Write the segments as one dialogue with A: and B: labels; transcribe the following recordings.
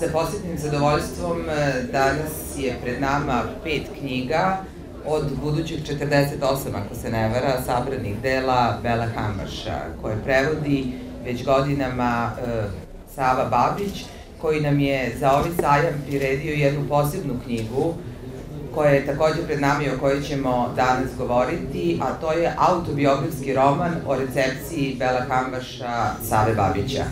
A: Sa posebnim zadovoljstvom e, danas je pred nama pet knjiga od budućih 48, ako se ne vara, sabranih dela Bela Hambaša, koje prevodi već godinama e, Sava Babić, koji nam je za ovaj sajam priredio jednu posebnu knjigu koja je takođe pred nami o kojoj ćemo danas govoriti, a to je autobiografski roman o recepciji Bela Hambaša Save Babića.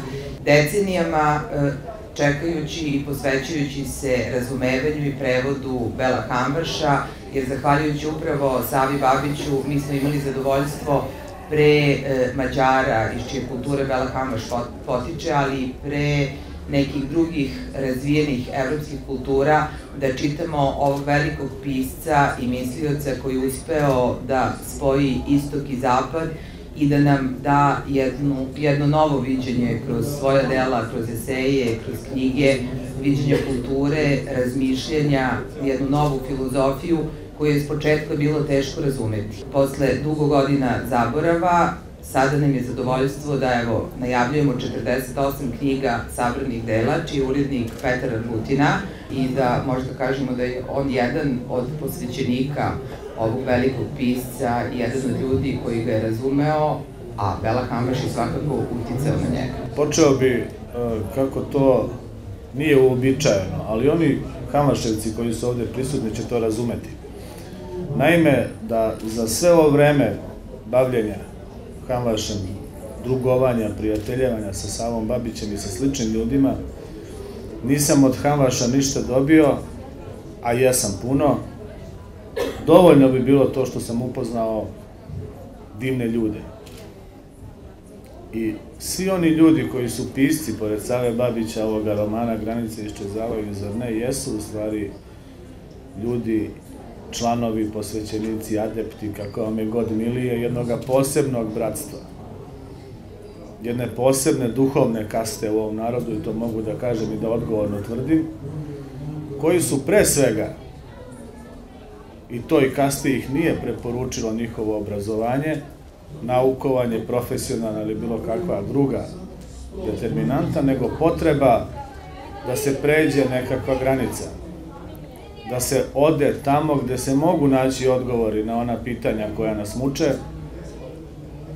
A: Decenijama e, čekajući i posvećujući se razumevanju i prevodu Bela Hambaša, jer zahvaljujući upravo Savi Babiću mi smo imali zadovoljstvo pre e, Mađara iz čije kulture Bela Hambaš potiče, ali i pre nekih drugih razvijenih evropskih kultura, da čitamo ovog velikog pisca i mislioca koji je uspeo da spoji istok i zapad i da nam da jednu, jedno novo viđenje kroz svoja dela, kroz eseje, kroz knjige, viđenja kulture, razmišljenja, jednu novu filozofiju koju je s početka bilo teško razumeti. Posle dugo godina zaborava, Sada nam je zadovoljstvo da evo najavljujemo 48 knjiga sabranih dela, čiji je urednik Petar Arbutina i da možda kažemo da je on jedan od posvećenika ovog velikog pisca, jedan od ljudi koji ga je razumeo, a Bela Hambaš je svakako uticao na njega.
B: Počeo bi e, kako to nije uobičajeno, ali oni Hamaševci koji su ovde prisutni će to razumeti. Naime, da za sve ovo vreme bavljenja Hamvašem, drugovanja, prijateljevanja sa Savom Babićem i sa sličnim ljudima, nisam od Hamvaša ništa dobio, a jesam puno. Dovoljno bi bilo to što sam upoznao divne ljude. I svi oni ljudi koji su pisci, pored Save Babića, ovoga romana Granice iščezavaju, zar ne, jesu u stvari ljudi članovi, posvećenici, adepti, kako vam je god milije, jednog posebnog bratstva. Jedne posebne duhovne kaste u ovom narodu, i to mogu da kažem i da odgovorno tvrdim, koji su pre svega, i toj kasti ih nije preporučilo njihovo obrazovanje, naukovanje, profesionalna ili bilo kakva druga determinanta, nego potreba da se pređe nekakva granica da se ode tamo gde se mogu naći odgovori na ona pitanja koja nas muče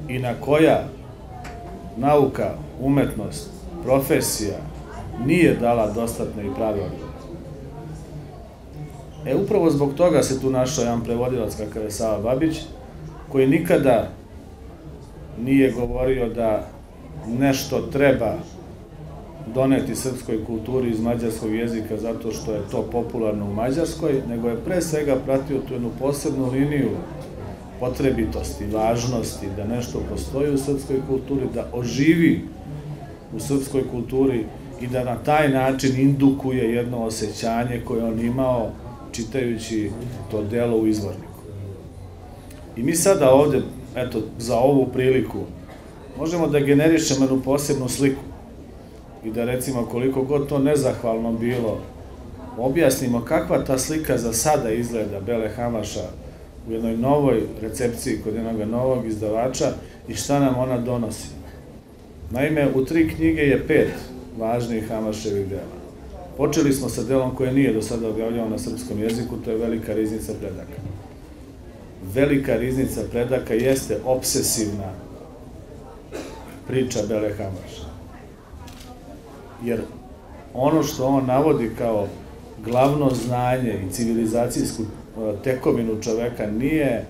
B: i na koja nauka, umetnost, profesija nije dala dostatne i prave odgovore. E, upravo zbog toga se tu našao jedan prevodilac kakav je Sava Babić, koji nikada nije govorio da nešto treba doneti srpskoj kulturi iz mađarskog jezika zato što je to popularno u Mađarskoj, nego je pre svega pratio tu jednu posebnu liniju potrebitosti, važnosti, da nešto postoji u srpskoj kulturi, da oživi u srpskoj kulturi i da na taj način indukuje jedno osjećanje koje on imao čitajući to delo u izvorniku. I mi sada ovde, eto, za ovu priliku, možemo da generišemo jednu posebnu sliku i da recimo koliko god to nezahvalno bilo, objasnimo kakva ta slika za sada izgleda Bele Hamaša u jednoj novoj recepciji kod jednog novog izdavača i šta nam ona donosi. Naime, u tri knjige je pet važnih Hamaševih dela. Počeli smo sa delom koje nije do sada objavljeno na srpskom jeziku, to je Velika riznica predaka. Velika riznica predaka jeste obsesivna priča Bele Hamaša jer ono što on navodi kao glavno znanje i civilizacijsku e, tekovinu čoveka nije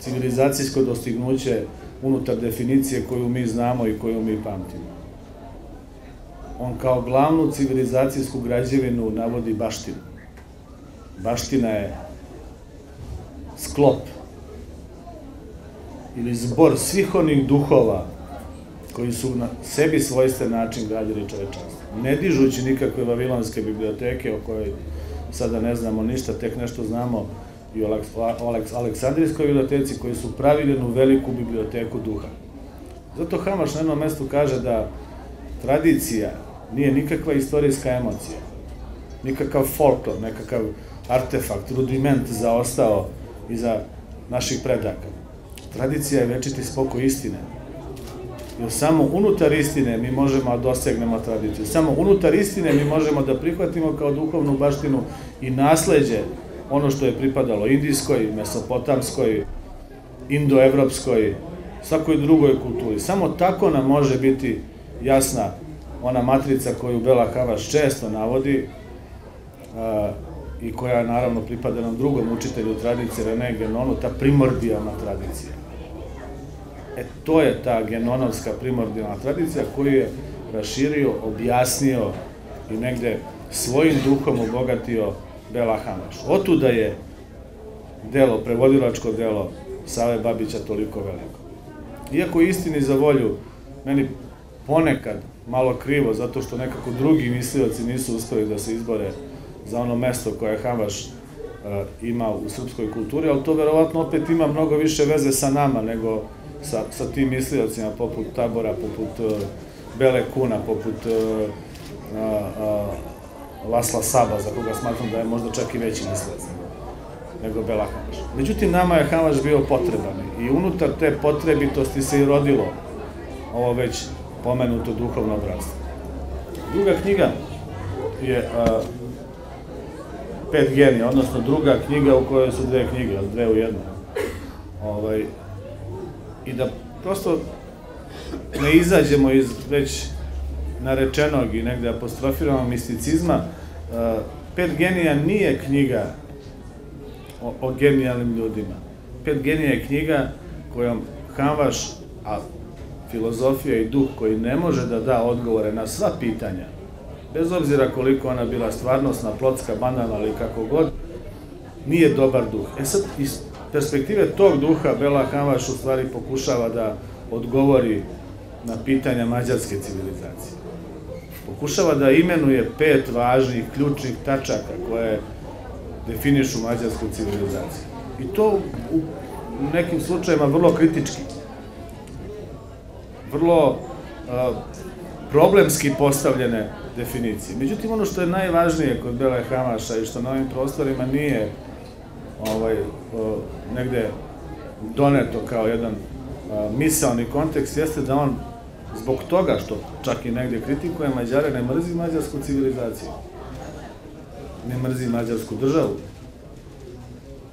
B: civilizacijsko dostignuće unutar definicije koju mi znamo i koju mi pamtimo. On kao glavnu civilizacijsku građevinu navodi baštinu. Baština je sklop ili zbor svih onih duhova koji su na sebi svojstven način gradili čovečanstvo. Ne dižući nikakve vavilonske biblioteke o kojoj sada ne znamo ništa, tek nešto znamo i o Aleksandrijskoj biblioteci koji su pravili jednu veliku biblioteku duha. Zato Hamaš na jednom mestu kaže da tradicija nije nikakva istorijska emocija, nikakav folklor, nekakav artefakt, rudiment zaostao iza naših predaka. Tradicija je večiti spoko istine, Jer samo unutar istine mi možemo da dosegnemo tradiciju. Samo unutar istine mi možemo da prihvatimo kao duhovnu baštinu i nasleđe ono što je pripadalo indijskoj, mesopotamskoj, indoevropskoj, svakoj drugoj kulturi. Samo tako nam može biti jasna ona matrica koju Bela Havaš često navodi i koja naravno pripada nam drugom učitelju tradicije René Genonu, ta primordijalna tradicija. E to je ta genonovska primordijalna tradicija koju je raširio, objasnio i negde svojim duhom obogatio Bela Hamaš. Otuda je delo, prevodilačko delo Save Babića toliko veliko. Iako istini za volju, meni ponekad malo krivo, zato što nekako drugi mislioci nisu uspeli da se izbore za ono mesto koje Havaš uh, ima u srpskoj kulturi, ali to verovatno opet ima mnogo više veze sa nama nego sa, sa tim misliocima poput Tabora, poput uh, Bele Kuna, poput uh, Lasla Saba, za koga smatram da je možda čak i veći mislilac nego Bela Havaš. Međutim, nama je Havaš bio potreban i unutar te potrebitosti se i rodilo ovo već pomenuto duhovno bratstvo. Druga knjiga je a, Pet genija, odnosno druga knjiga u kojoj su dve knjige, dve u jednu. Ovaj, I da prosto ne izađemo iz već narečenog i negde apostrofiranog misticizma, Pet genija nije knjiga o, o genijalnim ljudima. Pet genija je knjiga kojom Hanvaš, a filozofija i duh koji ne može da da odgovore na sva pitanja, bez obzira koliko ona bila stvarnostna, plotska, banalna ili kako god, nije dobar duh. E sad, iz perspektive tog duha, Bela Hanvaš u stvari pokušava da odgovori na pitanja mađarske civilizacije. Pokušava da imenuje pet važnih, ključnih tačaka koje definišu mađarsku civilizaciju. I to u nekim slučajima vrlo kritički. Vrlo problemski postavljene definicije. Međutim, ono što je najvažnije kod Bele Hamaša i što na ovim prostorima nije ovaj, negde doneto kao jedan misalni kontekst, jeste da on zbog toga što čak i negde kritikuje Mađare, ne mrzi mađarsku civilizaciju ne mrzi mađarsku državu.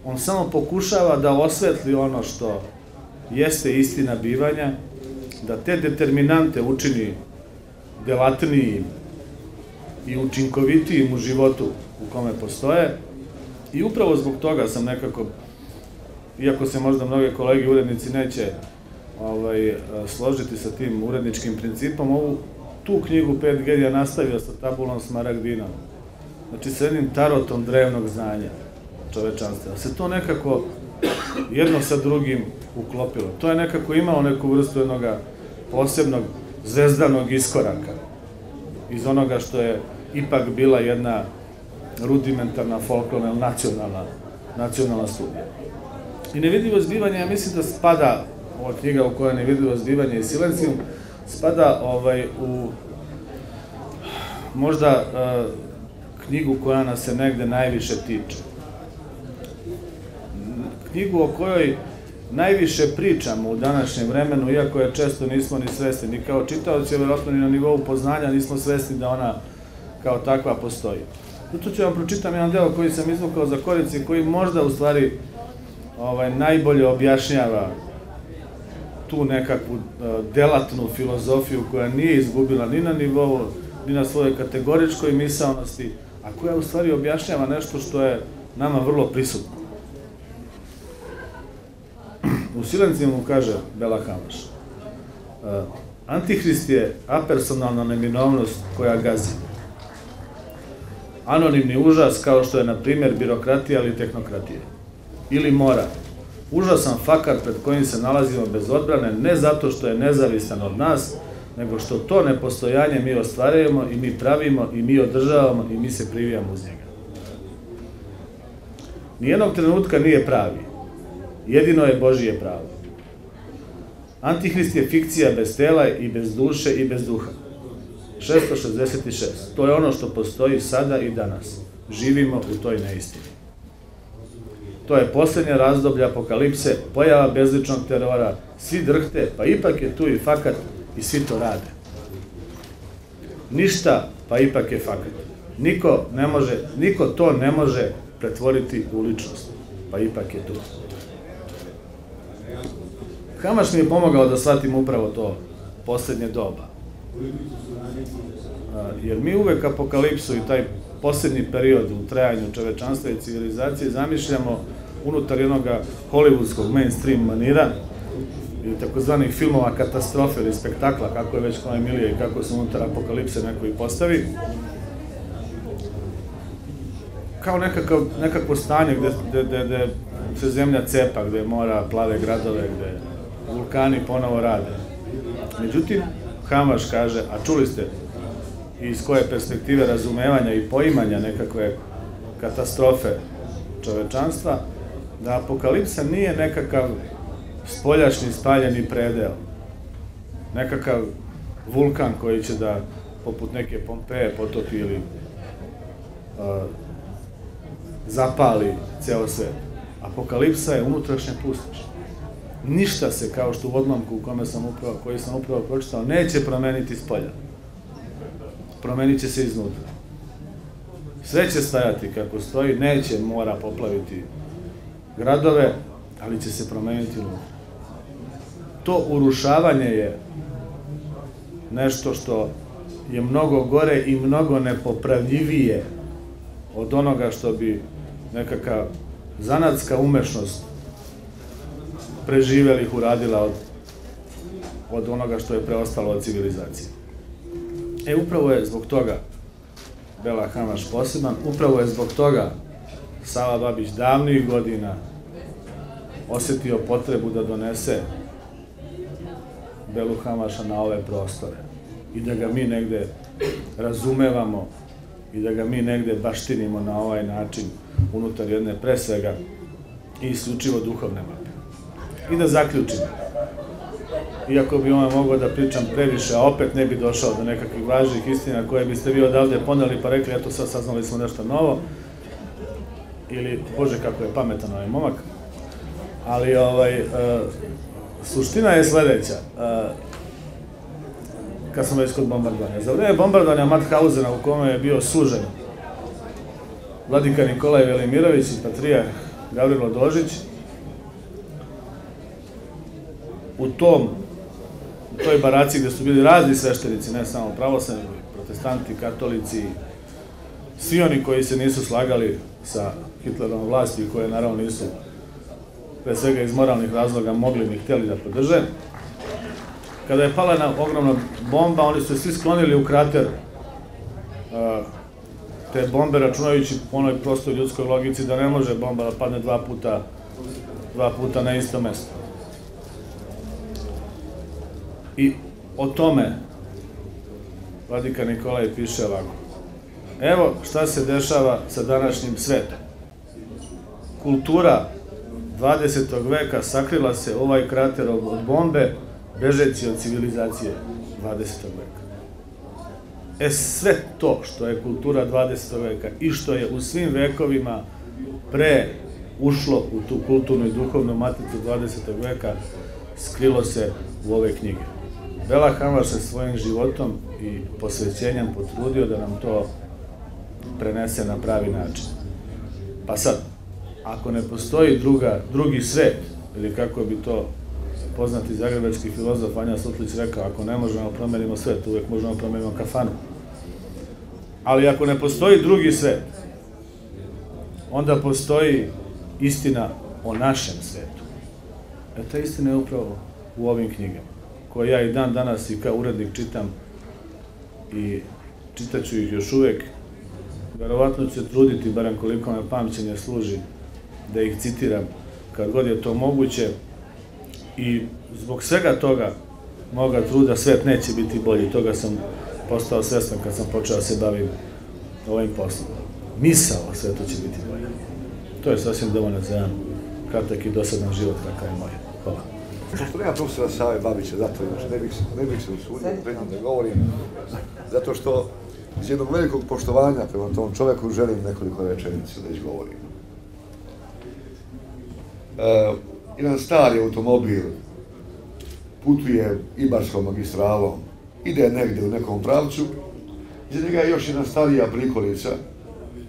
B: On samo pokušava da osvetli ono što jeste istina bivanja, da te determinante učini delatnijim i učinkovitijim u životu u kome postoje. I upravo zbog toga sam nekako, iako se možda mnoge kolege urednici neće ovaj, složiti sa tim uredničkim principom, ovu tu knjigu 5 genija nastavio sa tabulom Smaragdinom znači sa jednim tarotom drevnog znanja čovečanstva. Se to nekako jedno sa drugim uklopilo. To je nekako imalo neku vrstu jednog posebnog zvezdanog iskoraka iz onoga što je ipak bila jedna rudimentarna folklorna ili nacionalna, nacionalna studija. I nevidljivo zbivanje, ja mislim da spada, ova knjiga u kojoj je nevidljivo zbivanje i silencijum, spada ovaj, u možda uh, knjigu koja nas se negde najviše tiče. Knjigu o kojoj najviše pričamo u današnjem vremenu, iako je često nismo ni svesni, ni kao čitaoci, verovatno ni na nivou poznanja nismo svesni da ona kao takva postoji. Tu ću vam pročitam jedan deo koji sam izvukao za korici, koji možda u stvari ovaj, najbolje objašnjava tu nekakvu uh, delatnu filozofiju koja nije izgubila ni na nivou, ni na svojoj kategoričkoj misalnosti, a koja u stvari objašnjava nešto što je nama vrlo prisutno. U silenciju mu kaže Bela Hamaš, e, Antihrist je apersonalna neminovnost koja gazi. Anonimni užas kao što je, na primjer, birokratija ili tehnokratija. Ili mora. Užasan fakar pred kojim se nalazimo bez odbrane, ne zato što je nezavisan od nas, nego što to nepostojanje mi ostvarujemo i mi pravimo i mi održavamo i mi se privijamo uz njega. Nijednog trenutka nije pravi. Jedino je Božije pravo. Antihrist je fikcija bez tela i bez duše i bez duha. 666. To je ono što postoji sada i danas. Živimo u toj neistini. To je poslednja razdoblja apokalipse, pojava bezličnog terora, svi drhte, pa ipak je tu i fakat I svi to rade. Ništa, pa ipak je fakat. Niko ne može, niko to ne može pretvoriti u ličnost, pa ipak je tu. Hamaš mi je pomogao da shvatim upravo to poslednje doba. Jer mi uvek apokalipsu i taj poslednji period u trajanju čovečanstva i civilizacije zamišljamo unutar jednog hollywoodskog mainstream manira ili takozvanih filmova katastrofe ili spektakla, kako je već kao Emilija i kako se unutar apokalipse neko i postavi, kao nekakav, nekakvo stanje gde, gde, gde, gde se zemlja cepa, gde mora plave gradove, gde vulkani ponovo rade. Međutim, Hamaš kaže, a čuli ste iz koje perspektive razumevanja i poimanja nekakve katastrofe čovečanstva, da apokalipsa nije nekakav spoljašnji spaljeni predel, nekakav vulkan koji će da, poput neke Pompeje, potopi ili uh, zapali ceo svet. Apokalipsa je unutrašnja pustoš. Ništa se, kao što u odlomku u kome sam upravo, koji sam upravo pročitao, neće promeniti s polja. Promenit će se iznutra. Sve će stajati kako stoji, neće mora poplaviti gradove, ali će se promeniti unutra. To urušavanje je nešto što je mnogo gore i mnogo nepopravljivije od onoga što bi nekakva zanatska umešnost preživelih uradila od, od onoga što je preostalo od civilizacije. E, upravo je zbog toga Bela Hamaš poseban, upravo je zbog toga Sava Babić davnih godina osetio potrebu da donese Belu Hamaša na ove prostore i da ga mi negde razumevamo i da ga mi negde baštinimo na ovaj način unutar jedne pre svega i isključivo duhovne mape. I da zaključim, iako bi ono mogao da pričam previše, a opet ne bi došao do nekakvih važnih istina koje biste vi odavde poneli pa rekli, eto sad saznali smo nešto novo, ili, bože kako je pametan ovaj momak, ali ovaj, uh, suština je sledeća. Uh, kad smo već kod bombardovanja. Za vreme bombardovanja Mathausena u kome je bio sužen vladika Nikolaj Velimirović i patrijar Gavrilo Dožić, u tom, u toj baraci gde su bili razni sveštenici, ne samo pravoslavni, protestanti, katolici, svi oni koji se nisu slagali sa Hitlerovom vlasti i koje naravno nisu pre svega iz moralnih razloga mogli ni hteli da podrže. Kada je pala na ogromna bomba, oni su svi sklonili u krater te bombe, računajući po onoj prostoj ljudskoj logici da ne može bomba da padne dva puta, dva puta na isto mesto. I o tome Vladika Nikolaj piše ovako. Evo šta se dešava sa današnjim svetom. Kultura 20. veka sakrila se ovaj krater od bombe, bežeći od civilizacije 20. veka. E sve to što je kultura 20. veka i što je u svim vekovima pre ušlo u tu kulturnu i duhovnu maticu 20. veka, skrilo se u ove knjige. Bela Hamar se svojim životom i posvećenjem potrudio da nam to prenese na pravi način. Pa sad, ako ne postoji druga, drugi svet, ili kako bi to poznati zagrebački filozof Anja Sutlić rekao, ako ne možemo promenimo svet, uvek možemo da promenimo kafanu. Ali ako ne postoji drugi svet, onda postoji istina o našem svetu. E ta istina je upravo u ovim knjigama, koje ja i dan danas i kao urednik čitam i čitaću ih još uvek. Verovatno ću se truditi, barem koliko me pamćenje služi, da ih citiram kad god je to moguće, i zbog svega toga moga truda svet neće biti bolji. Toga sam postao svestan kad sam počeo da se bavim ovim poslom. Misao o svetu će biti bolja. To je sasvim dovoljno za jedan kratak i dosadan život kakav je moj. Hvala.
C: Što nema profesora Save Babića, zato ne bih, ne bih se usudio pred njim da govorim, zato što iz jednog velikog poštovanja prema tom čoveku želim nekoliko rečenica da izgovorim. E, jedan stari automobil, putuje Ibarskom magistralom, ide negde u nekom pravcu, iza njega je još jedna starija prikolica,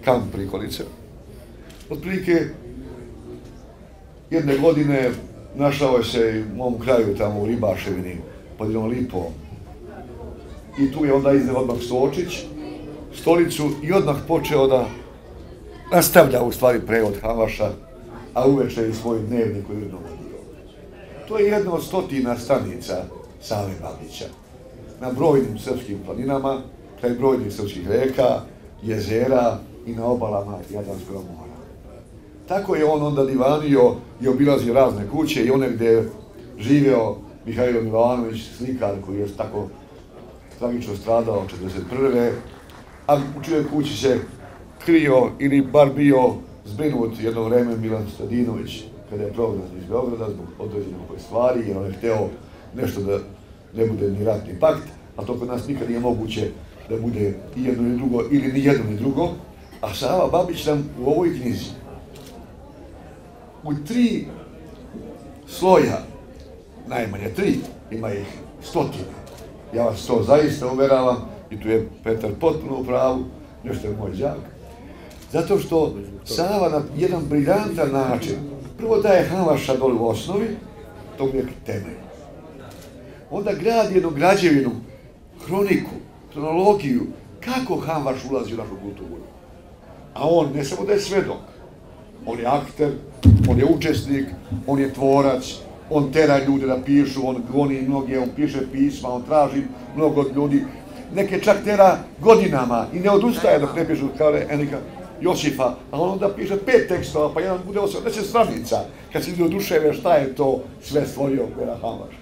C: kamp prikolica. Otprilike jedne godine našao je se u mom kraju tamo u Ribaševini, pod jednom lipom. I tu je onda izneo odmah Stočić, stolicu i odmah počeo da nastavlja u stvari prevod Havaša, a uveče i svoj dnevnik u jednom To je jedna od stotina stanica Save Babića. Na brojnim srpskim planinama, kraj brojnih srpskih reka, jezera i na obalama Jadranskog mora. Tako je on onda divanio i obilazio razne kuće i one gde je živeo Mihajlo Milanović, slikar koji je tako tragično stradao 1941. A u čijoj kući se krio ili bar bio zbrinut jedno vreme Milan Stadinović, kada je prognan iz Beograda zbog određenog koje stvari, jer on je hteo nešto da ne bude ni ratni pakt, a to kod nas nikad nije moguće da bude i jedno ni drugo, ili ni jedno ni drugo. A Sava Babić nam u ovoj knjizi u tri sloja, najmanje tri, ima ih stotine. Ja vas to zaista uveravam i tu je Petar potpuno u pravu, nešto je moj džak. Zato što Sava na jedan briljantan način, prvo daje Havaša dole u osnovi, to je temelj. Onda gradi jednu građevinu, hroniku, kronologiju, kako Havaš ulazi u našu kulturu. A on ne samo da je svedok, on je akter, on je učesnik, on je tvorac, on tera ljude da pišu, on goni mnoge, on piše pisma, on traži mnogo od ljudi. Neke čak tera godinama i ne odustaje dok ne pišu kao Enika Josifa, a on onda piše pet tekstova, pa jedan bude 80 stranica, kad se ljudi oduševe šta je to sve stvorio Vera Hamaš.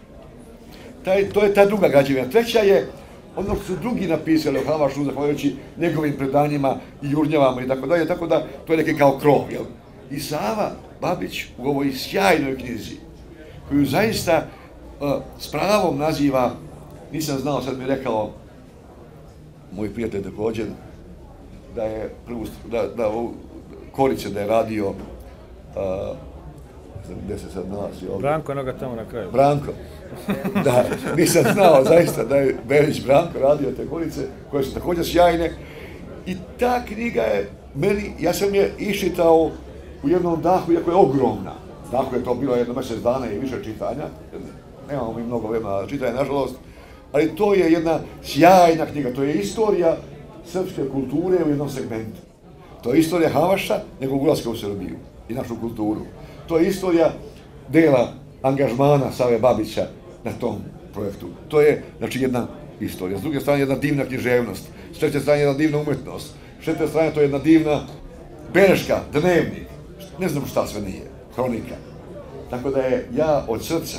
C: Taj, to je ta druga građevina. Treća je ono što su drugi napisali o Hamašu, zahvaljujući njegovim predanjima i jurnjavama i tako dalje, tako da to je neki kao krov, jel? I Sava Babić u ovoj sjajnoj knjizi, koju zaista uh, s pravom naziva, nisam znao, sad mi je rekao moj prijatelj također, da je da, da u Korice da je radio uh, gde se sad nalazi ovdje.
B: Branko, eno ga tamo na kraju.
C: Branko. Da, nisam znao zaista da je Berić Branko radio te kolice, koje su također sjajne. I ta knjiga je meni, ja sam je iščitao u jednom dahu, iako je ogromna. Dahu je to bilo jedno mjesec dana i više čitanja. Nemamo mi mnogo vremena čitanja, nažalost. Ali to je jedna sjajna knjiga. To je istorija srpske kulture u jednom segmentu. To je istorija Havaša, njegovog ulaska u Srbiju i našu kulturu. To je istorija dela angažmana Save Babića na tom projektu. To je, znači, jedna istorija. S druge strane, jedna divna književnost. S treće strane, jedna divna umetnost. S četvrte strane, to je jedna divna beleška, dnevnik. Ne znam šta sve nije. Hronika. Tako da je ja od srca,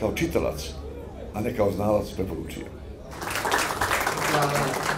C: kao čitalac, a ne kao znalac, preporučio.
A: Hvala.